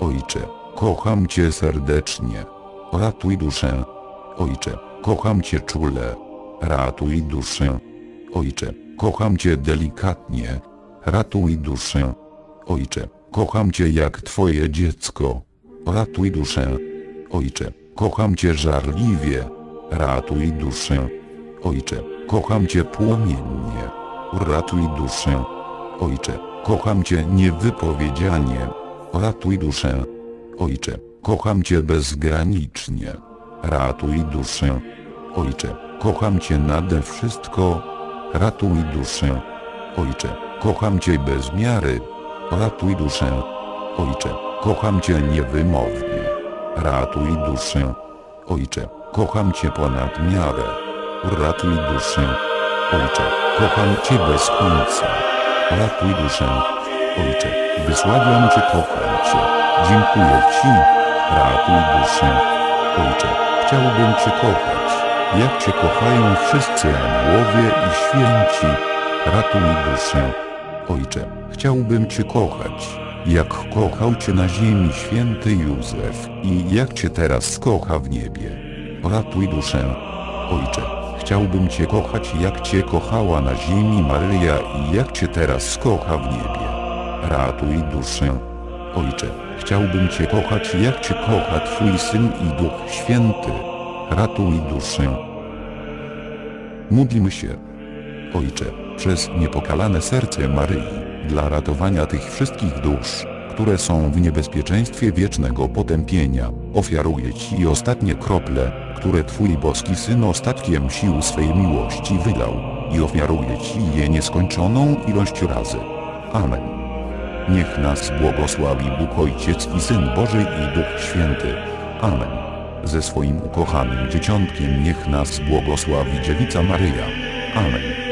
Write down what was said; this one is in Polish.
Ojcze, kocham Cię serdecznie. Ratuj duszę. Ojcze, kocham Cię czule. Ratuj duszę. Ojcze, kocham Cię delikatnie. Ratuj duszę. Ojcze, kocham Cię jak Twoje dziecko. Ratuj duszę. Ojcze, kocham Cię żarliwie. Ratuj duszę. Ojcze, kocham Cię płomiennie. Ratuj duszę. Ojcze, kocham Cię niewypowiedzianie. Ratuj duszę. Ojcze, kocham Cię bezgranicznie. Ratuj duszę. Ojcze, kocham Cię nade wszystko. Ratuj duszę. Ojcze, kocham Cię bez miary. Ratuj duszę. Ojcze, kocham Cię niewymownie. Ratuj duszę. Ojcze, kocham Cię ponad miarę. Ratuj duszę. Ojcze, kocham Cię bez końca. Ratuj duszę. Ojcze, wysławiam Cię, kocham Cię. Dziękuję Ci. Ratuj duszę. Ojcze, chciałbym Cię kochać, jak Cię kochają wszyscy aniołowie i święci. Ratuj duszę. Ojcze, chciałbym Cię kochać, jak kochał Cię na ziemi święty Józef i jak Cię teraz kocha w niebie. Ratuj duszę. Ojcze, chciałbym Cię kochać jak Cię kochała na ziemi Maryja i jak Cię teraz kocha w niebie. Ratuj duszę. Ojcze, chciałbym Cię kochać jak Cię kocha Twój Syn i Duch Święty. Ratuj duszę. Módlmy się. Ojcze, przez niepokalane serce Maryi, dla ratowania tych wszystkich dusz, które są w niebezpieczeństwie wiecznego potępienia, ofiaruję Ci ostatnie krople, które Twój boski Syn ostatkiem sił swej miłości wylał, i ofiaruję Ci je nieskończoną ilość razy. Amen. Niech nas błogosławi Bóg Ojciec i Syn Boży i Duch Święty. Amen. Ze swoim ukochanym dzieciątkiem niech nas błogosławi Dziewica Maryja. Amen.